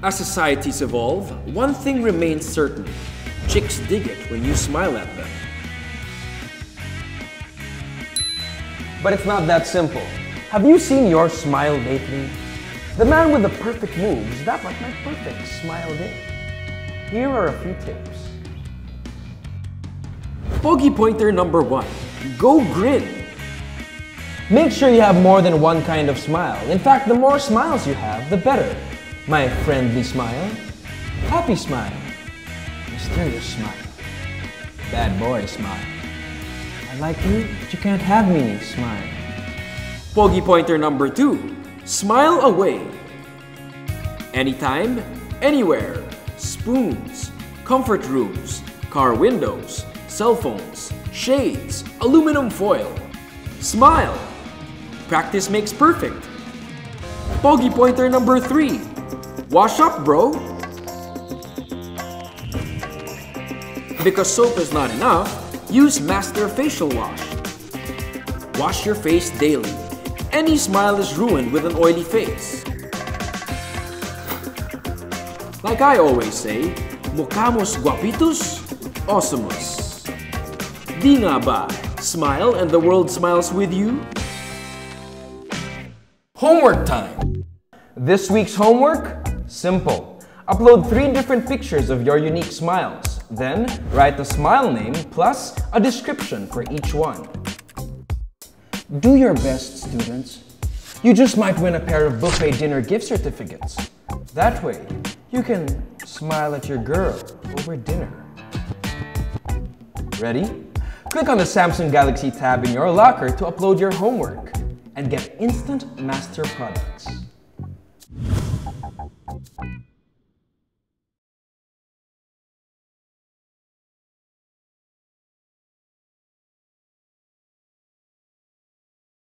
As societies evolve, one thing remains certain. Chicks dig it when you smile at them. But it's not that simple. Have you seen your smile lately? The man with the perfect moves, that like my perfect smile day. Here are a few tips. Pogi pointer number one. Go grin. Make sure you have more than one kind of smile. In fact, the more smiles you have, the better. My friendly smile, happy smile, mysterious smile, bad boy smile. I like you, but you can't have me smile. Pogi pointer number two. Smile away. Anytime, anywhere. Spoons, comfort rooms, car windows, cell phones, shades, aluminum foil. Smile. Practice makes perfect. Pogi pointer number three. Wash up, bro. Because soap is not enough, use Master Facial Wash. Wash your face daily. Any smile is ruined with an oily face. Like I always say, mukamos guapitos, awesomus. Di nga ba? Smile and the world smiles with you? Homework time! This week's homework? Simple. Upload three different pictures of your unique smiles. Then, write the smile name plus a description for each one. Do your best, students. You just might win a pair of buffet dinner gift certificates. That way, you can smile at your girl over dinner. Ready? Click on the Samsung Galaxy tab in your locker to upload your homework and get instant master products.